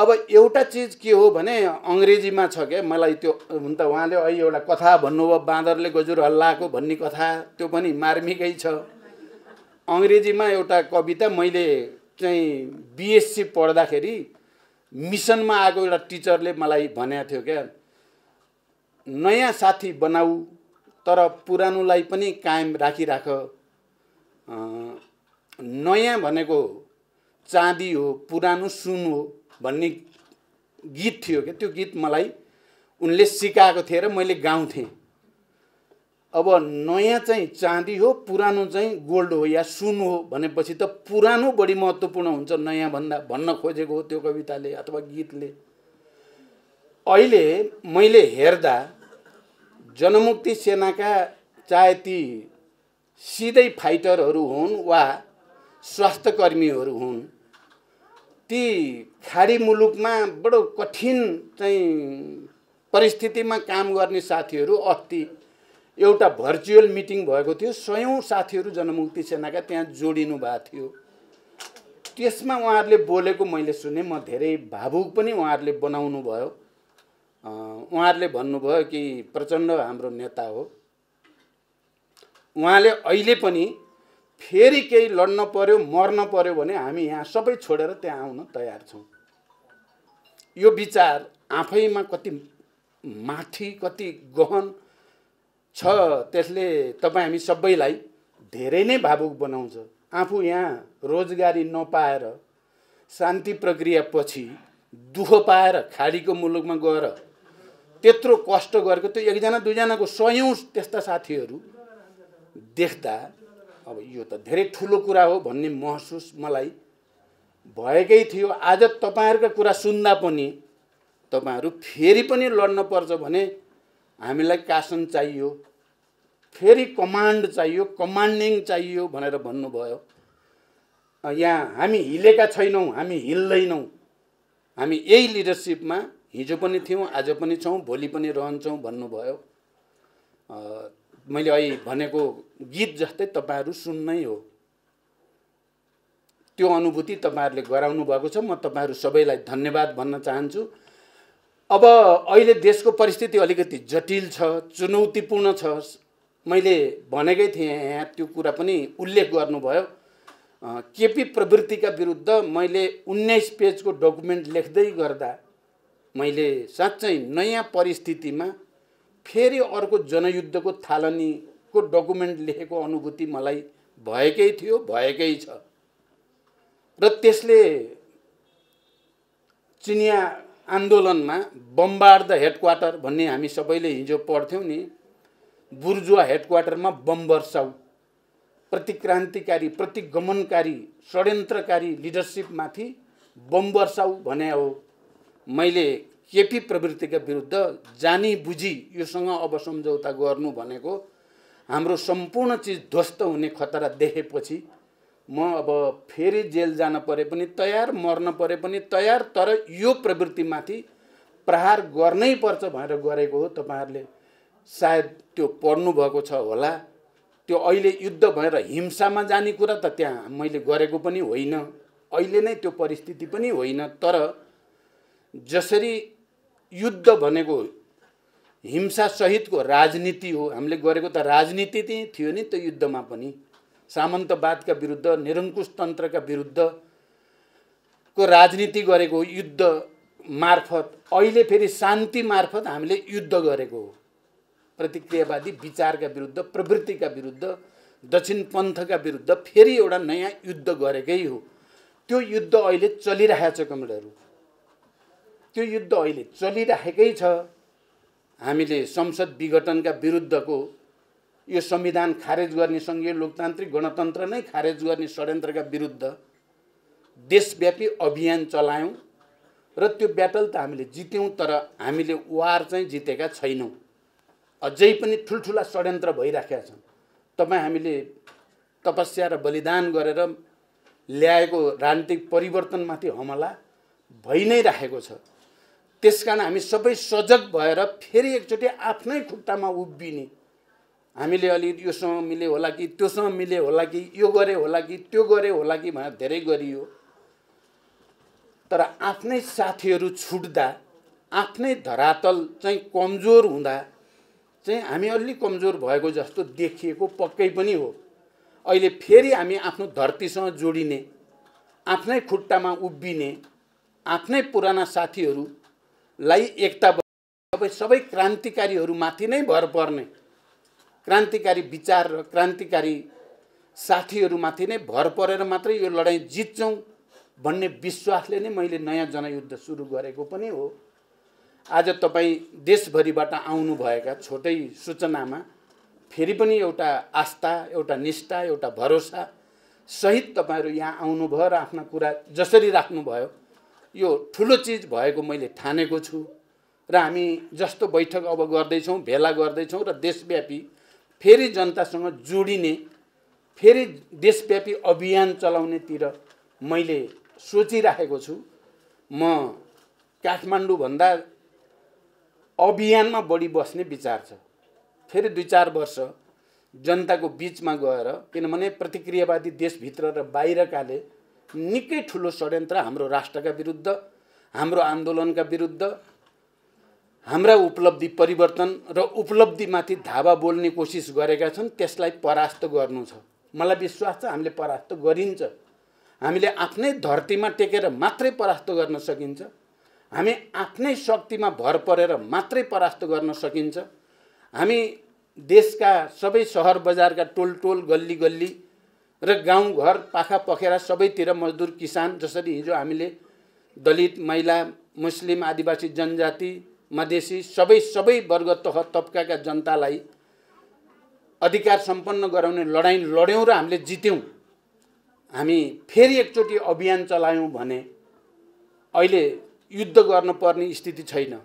अब एउटा चिज के हो भने अङ्ग्रेजीमा छ क्या मलाई त्यो हुन त उहाँले अहिले एउटा कथा भन्नुभयो बाँदरले गजुर हल्लाएको भन्ने कथा त्यो पनि मार्मिकै छ। अङ्ग्रेजीमा एउटा कविता मैले चाहिँ बिएससी पढ्दाखेरि मिसनमा आएको एउटा टिचरले मलाई भनेको थियो क्या नयाँ साथी बनाऊ तर पुरानोलाई पनि कायम राखिराख। नयाँ भनेको चाँदी हो पुरानो सुन हो। भन्ने गीत थियो क्या त्यो गीत मलाई उनले सिकाएको थिए र मैले गाउँथेँ। अब नयाँ चाहिँ चाँदी हो पुरानो चाहिँ गोल्ड हो या सुन हो भनेपछि त पुरानो बढी महत्त्वपूर्ण हुन्छ नयाँ भन्दा भन्न खोजेको हो त्यो कविताले अथवा गीतले। अहिले मैले हेर्दा जनमुक्ति सेनाका चाहे ती सिधै फाइटरहरू हुन् वा स्वास्थ्यकर्मीहरू हुन्। ती खाडी मुलुकमा बडो कठिन चाहिँ परिस्थितिमा काम गर्ने साथीहरू अस्ति एउटा भर्चुअल मिटिङ भएको थियो सयौँ साथीहरू जनमुक्ति सेनाका त्यहाँ जोडिनु भएको थियो। त्यसमा उहाँहरूले बोलेको मैले सुने म धेरै भावुक पनि उहाँहरूले बनाउनु भयो। उहाँहरूले भन्नुभयो कि प्रचण्ड हाम्रो नेता हो। उहाँले अहिले पनि फेरि केही लड्न पर्यो मर्न पर्यो भने हामी यहाँ सबै छोडेर त्यहाँ आउन तयार छौँ। यो विचार आफैमा कति माथि कति गहन छ त्यसले तपाईँ हामी सबैलाई धेरै नै भावुक बनाउँछ। आफू यहाँ रोजगारी नपाएर शान्ति प्रक्रियापछि दुःख पाएर खाडीको मुलुकमा गएर त्यत्रो कष्ट गरेको त्यो एकजना दुईजनाको सयौँ त्यस्ता साथीहरू देख्दा अब यो त धेरै ठुलो कुरा हो भन्ने महसुस मलाई भएकै थियो। आज तपाईँहरूका कुरा सुन्दा पनि तपाईँहरू फेरि पनि लड्न पर्छ भने हामीलाई कासन चाहियो फेरि कमान्ड चाहियो कमान्डिङ चाहियो भनेर भन्नुभयो। यहाँ हामी हिलेका छैनौँ हामी हिल्दैनौँ। हामी यही लिडरसिपमा हिजो पनि थियौँ आज पनि छौँ भोलि पनि रहन्छौँ भन्नुभयो। मैले अहिले भनेको गीत जस्तै तपाईँहरू सुन्नै हो। त्यो अनुभूति तपाईँहरूले गराउनु भएको छ। म तपाईँहरू सबैलाई धन्यवाद भन्न चाहन्छु। अब अहिले देशको परिस्थिति अलिकति जटिल छ चुनौतीपूर्ण छ। मैले भनेकै थिएँ यहाँ त्यो कुरा पनि उल्लेख गर्नुभयो। केपी प्रवृत्तिका विरुद्ध मैले उन्नाइस पेजको डकुमेन्ट लेख्दै गर्दा मैले साँच्चै नयाँ परिस्थितिमा फेरि अर्को जनयुद्धको थालनीको डकुमेन्ट लेखेको अनुभूति मलाई भएकै थियो भएकै छ। र त्यसले चिनिया आन्दोलनमा बम्बार द हेडक्वार्टर भन्ने हामी सबैले हिजो पढ्थ्यौँ नि बुर्जुवा हेडक्वार्टरमा बम वर्षाउ प्रतिक्रान्तिकारी प्रतिगमनकारी षड्यन्त्रकारी लिडरसिपमाथि बम वर्षाउ भने हो। मैले केपी प्रवृत्तिका विरुद्ध जानी बुझी योसँग अब सम्झौता गर्नु भनेको हाम्रो सम्पूर्ण चिज ध्वस्त हुने खतरा देखेपछि म अब फेरि जेल जान परे पनि तयार मर्न परे पनि तयार तर यो प्रवृत्तिमाथि प्रहार गर्नै पर्छ भनेर गरेको हो तपाईँहरूले। सायद त्यो पढ्नुभएको छ होला। त्यो अहिले युद्ध भएर हिंसामा जाने कुरा त त्यहाँ मैले गरेको पनि होइन। अहिले नै त्यो परिस्थिति पनि होइन तर जसरी युद्ध भनेको हिंसासहितको राजनीति हो। हामीले गरेको त राजनीति चाहिँ थियो नि त्यो युद्धमा पनि। सामन्तवादका विरुद्ध निरङ्कुश तन्त्रका विरुद्धको राजनीति गरेको युद्ध मार्फत अहिले फेरि शान्ति मार्फत हामीले युद्ध गरेको हो। प्रतिक्रियावादी विचारका विरुद्ध प्रवृत्तिका विरुद्ध दक्षिण पन्थका विरुद्ध फेरि एउटा नयाँ युद्ध गरेकै हो। त्यो युद्ध अहिले चलिरहेको छ त्यो युद्ध अहिले चलिराखेकै छ। हामीले संसद विघटनका विरुद्धको यो संविधान खारेज गर्ने सङ्घीय लोकतान्त्रिक गणतन्त्र नै खारेज गर्ने षड्यन्त्रका विरुद्ध देशव्यापी अभियान चलायौँ र त्यो ब्याटल त हामीले जित्यौँ तर हामीले वार चाहिँ जितेका छैनौँ। अझै पनि ठुल्ठुला षड्यन्त्र भइराखेका छन्। तपाईँ हामीले तपस्या र बलिदान गरेर ल्याएको राजनीतिक परिवर्तनमाथि हमला भइ नै राखेको छ। त्यस कारण हामी सबै सजग भएर फेरि एकचोटि आफ्नै खुट्टामा उभिने। हामीले अलि योसँग मिले होला कि त्योसँग मिले होला कि यो गरे होला कि त्यो गरे होला कि भनेर धेरै गरियो। तर आफ्नै साथीहरू छुट्दा आफ्नै धरातल चाहिँ कमजोर हुँदा चाहिँ हामी अलि कमजोर भएको जस्तो देखिएको पक्कै पनि हो। अहिले फेरि हामी आफ्नो धरतीसँग जोडिने आफ्नै खुट्टामा उभिने आफ्नै पुराना साथीहरूलाई एकता सबै सबै क्रान्तिकारीहरूमाथि नै भर पर्ने। क्रान्तिकारी विचार र क्रान्तिकारी साथीहरूमाथि नै भर परेर मात्रै यो लडाइँ जित्छौँ भन्ने विश्वासले नै मैले नयाँ जनयुद्ध सुरु गरेको पनि हो। आज तपाईँ देशभरिबाट आउनुभएका छोटै सूचनामा फेरि पनि एउटा आस्था एउटा निष्ठा एउटा भरोसा सहित तपाईँहरू यहाँ आउनुभयो र आफ्ना कुरा जसरी राख्नुभयो। यो ठुलो चिज भएको मैले ठानेको छु र हामी जस्तो बैठक अब गर्दैछौँ भेला गर्दैछौँ र देशव्यापी फेरि जनतासँग जोडिने फेरि देशव्यापी अभियान चलाउनेतिर मैले सोचिराखेको छु। म काठमाडौँभन्दा अभियानमा बढी बस्ने विचार छ। फेरि दुई चार वर्ष जनताको बिचमा गएर किनभने प्रतिक्रियावादी देशभित्र र बाहिरकाले निकै ठुलो षड्यन्त्र हाम्रो राष्ट्रका विरुद्ध हाम्रो आन्दोलनका विरुद्ध हाम्रा उपलब्धि परिवर्तन र उपलब्धिमाथि धावा बोल्ने कोसिस गरेका छन् त्यसलाई परास्त गर्नु छ। मलाई विश्वास छ हामीले परास्त गरिन्छ। हामीले आफ्नै धरतीमा टेकेर मात्रै परास्त गर्न सकिन्छ। हामी आफ्नै शक्तिमा भर परेर मात्रै परास्त गर्न सकिन्छ। हामी देशका सबै सहर बजारका टोल टोल गल्ली गल्ली र गाउँघर पाखा पखेरा सबैतिर मजदुर किसान जसरी हिजो हामीले दलित महिला मुस्लिम आदिवासी जनजाति मधेसी सबै सबै वर्ग तह तब्काका जनतालाई अधिकार सम्पन्न गराउने लडाइँ लड्यौँ र हामीले जित्यौँ। हामी फेरि एकचोटि अभियान चलायौँ भने अहिले युद्ध गर्नुपर्ने स्थिति छैन।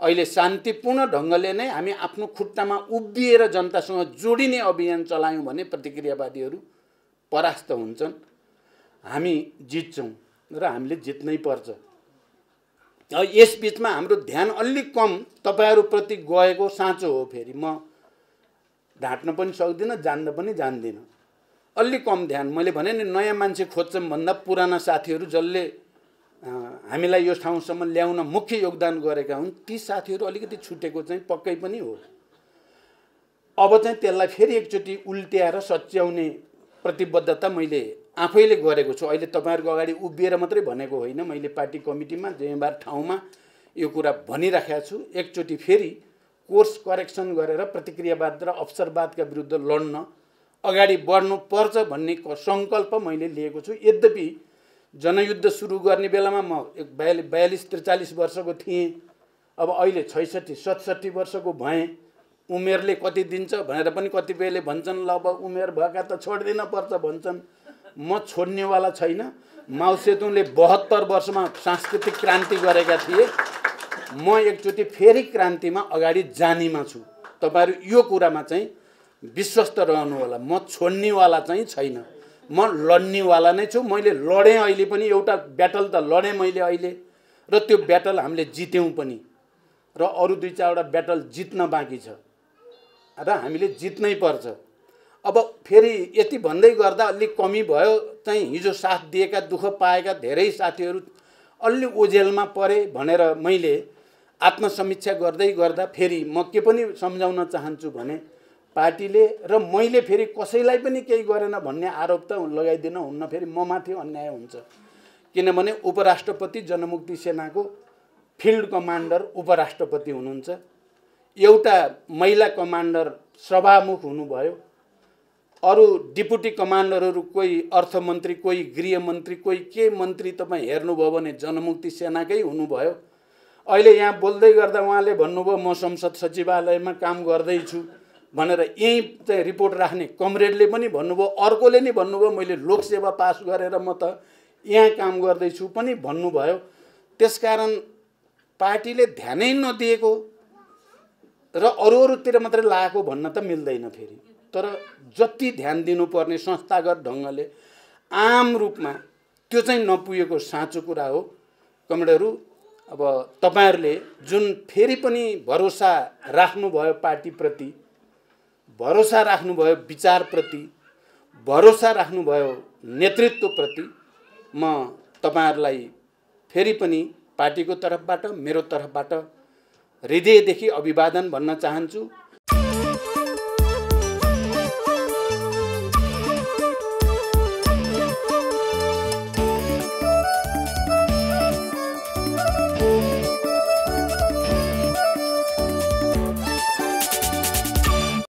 अहिले शान्तिपूर्ण ढङ्गले नै हामी आफ्नो खुट्टामा उभिएर जनतासँग जोडिने अभियान चलायौँ भने प्रतिक्रियावादीहरू परास्त हुन्छन्। हामी जित्छौँ र हामीले जित्नै पर्छ। यस बिचमा हाम्रो ध्यान अलिक कम तपाईँहरूप्रति गएको साँचो हो फेरि। म ढाँट्न पनि सक्दिनँ जान्न पनि जान्दिनँ। अलिक कम ध्यान। मैले भने नि नयाँ मान्छे खोज्छौँ भन्दा पुराना साथीहरू जसले हामीलाई यो ठाउँसम्म ल्याउन मुख्य योगदान गरेका हुन् ती साथीहरू अलिकति छुटेको चाहिँ पक्कै पनि हो। अब चाहिँ त्यसलाई फेरि एकचोटि उल्ट्याएर सच्याउने प्रतिबद्धता मैले आफैले गरेको छु। अहिले तपाईँहरूको अगाडि उभिएर मात्रै भनेको होइन। मैले पार्टी कमिटीमा जिम्मेवार ठाउँमा यो कुरा भनिराखेको छु। एकचोटि फेरि कोर्स करेक्सन गरेर प्रतिक्रियावाद र अवसरवादका विरुद्ध लड्न अगाडि बढ्नुपर्छ भन्ने सङ्कल्प मैले लिएको छु। यद्यपि जनयुद्ध सुरु गर्ने बेलामा म एक बयालिस बयालिस त्रिचालिस वर्षको थिएँ। अब अहिले छैसठी सतसट्ठी वर्षको भएँ। उमेरले कति दिन्छ भनेर पनि कतिपयले भन्छन् ल अब उमेर भएका त छोडिदिन पर्छ भन्छन्। म छोड्नेवाला छैन। माउ सेतुङले बहत्तर वर्षमा सांस्कृतिक क्रान्ति गरेका थिए। म एकचोटि फेरि क्रान्तिमा अगाडि जानेमा छु। तपाईँहरू यो कुरामा चाहिँ विश्वस्त रहनु होला म छोड्नेवाला चाहिँ छैन। म लड्नेवाला नै छु। मैले लडेँ अहिले पनि। एउटा ब्याटल त लडेँ मैले अहिले। र त्यो ब्याटल हामीले जित्यौँ पनि। र अरू दुई चारवटा ब्याटल जित्न बाँकी छ। र हामीले जित्नै पर्छ। अब फेरि यति भन्दै गर्दा अलिक कमी भयो चाहिँ हिजो साथ दिएका दुःख पाएका धेरै साथीहरू अलि ओझेलमा परे भनेर मैले आत्मसमीक्षा गर्दै गर्दा फेरि म के पनि सम्झाउन चाहन्छु भने पार्टीले र मैले फेरि कसैलाई पनि केही गरेन भन्ने आरोप त लगाइदिन हुन्न फेरि म माथि अन्याय हुन्छ। किनभने उपराष्ट्रपति जनमुक्ति सेनाको फिल्ड कमान्डर उपराष्ट्रपति हुनुहुन्छ। एउटा महिला कमान्डर सभामुख हुनुभयो। अरू डिपुटी कमान्डरहरू कोही अर्थमन्त्री कोही गृहमन्त्री कोही के मन्त्री तपाईँ हेर्नुभयो भने जनमुक्ति सेनाकै हुनुभयो। अहिले यहाँ बोल्दै गर्दा उहाँले भन्नुभयो म संसद सचिवालयमा काम गर्दैछु। भनेर यहीँ चाहिँ रिपोर्ट राख्ने कमरेडले पनि भन्नुभयो अर्कोले नि भन्नुभयो मैले लोकसेवा पास गरेर म त यहाँ काम गर्दैछु पनि भन्नुभयो। त्यसकारण पार्टीले ध्यानै नदिएको र अरू अरूतिर मात्रै लागेको भन्न त मिल्दैन फेरि। तर जति ध्यान दिनुपर्ने संस्थागत ढङ्गले आम रूपमा त्यो चाहिँ नपुगेको साँचो कुरा हो। कमरेडहरू अब तपाईँहरूले जुन फेरि पनि भरोसा राख्नुभयो पार्टीप्रति भरोसा राख्नुभयो विचारप्रति भरोसा राख्नुभयो नेतृत्वप्रति म तपाईँहरूलाई फेरि पनि पार्टीको तर्फबाट मेरो तर्फबाट हृदयदेखि अभिवादन भन्न चाहन्छु।